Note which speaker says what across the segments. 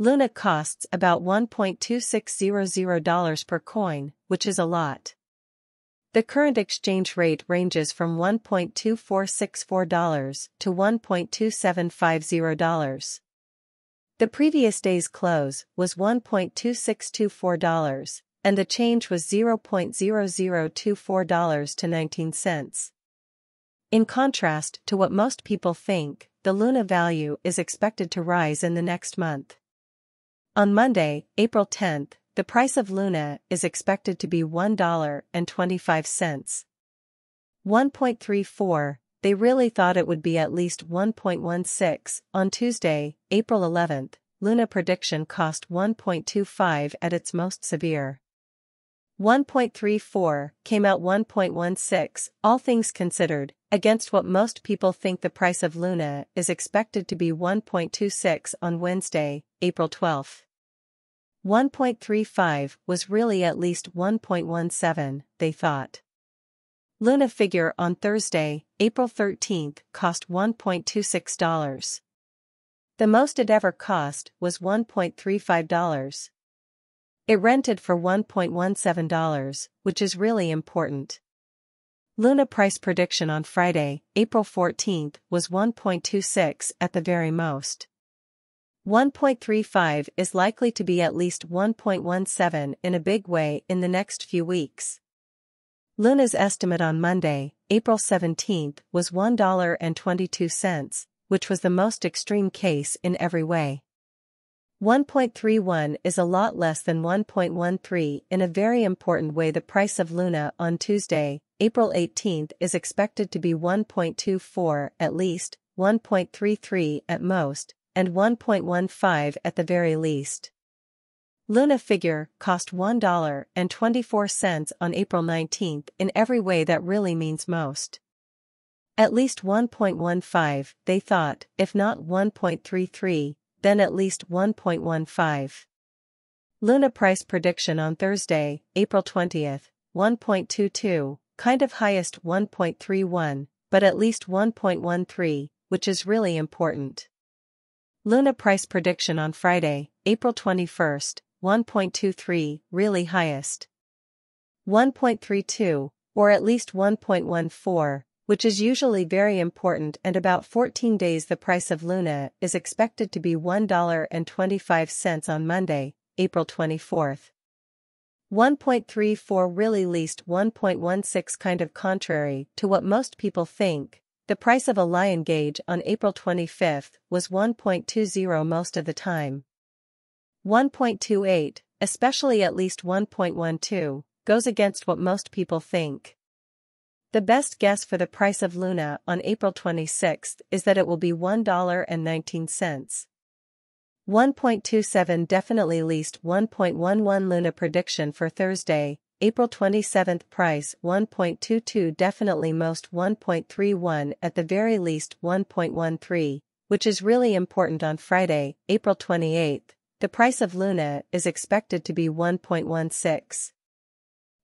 Speaker 1: Luna costs about $1.2600 per coin, which is a lot. The current exchange rate ranges from $1.2464 to $1.2750. The previous day's close was $1.2624, and the change was $0.0024 to 19 cents. In contrast to what most people think, the Luna value is expected to rise in the next month. On Monday, April 10th, the price of Luna is expected to be $1.25. 1.34, they really thought it would be at least 1.16. On Tuesday, April 11th, Luna prediction cost 1.25 at its most severe. 1.34 came out 1.16, all things considered, against what most people think the price of Luna is expected to be 1.26 on Wednesday, April 12. 1.35 was really at least 1.17, they thought. Luna figure on Thursday, April 13, cost $1.26. The most it ever cost was $1.35. It rented for $1.17, which is really important. Luna price prediction on Friday, April 14, was 1.26 at the very most. 1.35 is likely to be at least 1.17 in a big way in the next few weeks. Luna's estimate on Monday, April 17, was $1.22, which was the most extreme case in every way. 1.31 is a lot less than 1.13 in a very important way the price of Luna on Tuesday, April 18 is expected to be 1.24 at least, 1.33 at most, and 1.15 at the very least. Luna figure cost $1.24 on April 19 in every way that really means most. At least 1.15, they thought, if not 1.33, then at least 1.15. Luna price prediction on Thursday, April 20, 1.22, kind of highest 1.31, but at least 1.13, which is really important. Luna price prediction on Friday, April 21, 1.23, really highest. 1.32, or at least 1.14, which is usually very important and about 14 days the price of Luna is expected to be $1.25 on Monday, April 24. 1.34 really least 1.16 kind of contrary to what most people think, the price of a lion gauge on April 25 was 1.20 most of the time. 1.28, especially at least 1.12, goes against what most people think. The best guess for the price of Luna on April 26 is that it will be $1.19. 1.27 definitely least 1.11 Luna prediction for Thursday, April 27th price 1.22 definitely most 1.31 at the very least 1.13, which is really important on Friday, April 28th, the price of Luna is expected to be 1.16.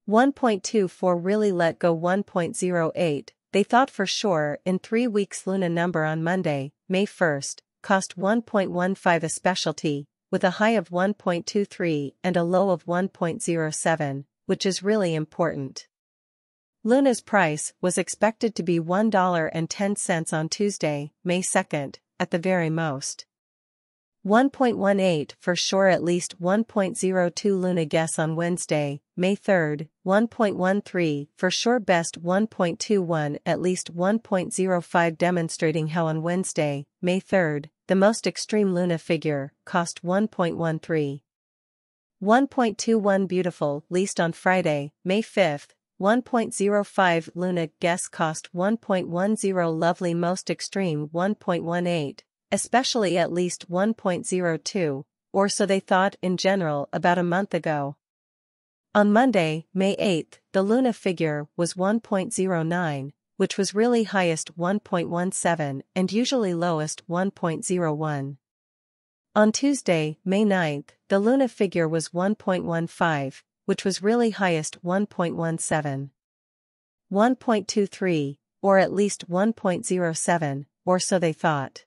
Speaker 1: 1.24 really let go 1.08, they thought for sure in three weeks Luna number on Monday, May 1st, cost 1.15 a specialty, with a high of 1.23 and a low of 1.07, which is really important. Luna's price was expected to be $1.10 on Tuesday, May 2nd, at the very most. 1.18 for sure at least 1.02 Luna guess on Wednesday, May 3rd, 1.13 for sure best 1.21 at least 1.05 demonstrating how on Wednesday, May 3rd, the most extreme Luna figure, cost 1.13. 1.21 Beautiful, leased on Friday, May 5th, 1.05 Luna guess cost 1.10 Lovely most extreme 1.18, especially at least 1.02, or so they thought in general about a month ago. On Monday, May 8th, the Luna figure was 1.09, which was really highest 1.17 and usually lowest 1.01. On Tuesday, May 9th, the Luna figure was 1.15, which was really highest 1.17. 1.23, or at least 1.07, or so they thought.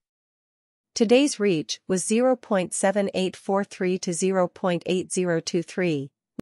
Speaker 1: Today's reach was 0.7843 to 0.8023,